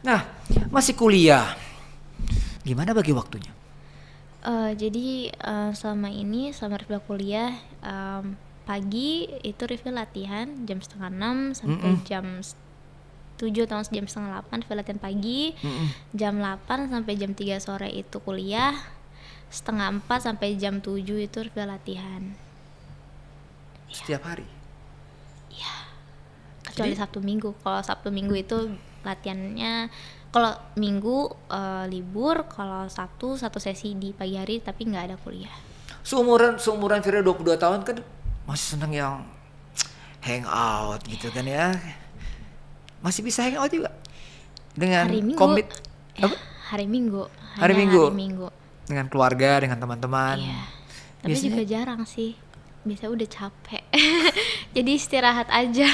Nah, masih kuliah. Gimana bagi waktunya? Eh, jadi eh, selama ini selama Rifda kuliah em, pagi itu Rifda latihan jam setengah enam sampai Mm-mm. jam s- tujuh atau jam setengah delapan Rifda latihan pagi Mm-mm. jam 8 sampai jam 3 sore itu kuliah setengah empat sampai jam 7 itu Rifda latihan Setiap hari. kecuali Jadi- Sabtu Minggu kalau Sabtu Minggu itu latihannya kalau Minggu eh, libur kalau Sabtu satu sesi di pagi hari tapi nggak ada kuliah Seumuran seumuran Vira 22 tahun kan masih seneng yang hang out gitu kan ya. Masih bisa hang out juga dengan hari Minggu komit ya, apa? hari Minggu Hari Minggu? hari Minggu dengan keluarga, dengan teman-teman. Iya. Tapi Biasanya- juga jarang sih. Biasanya udah capek. Jadi istirahat aja.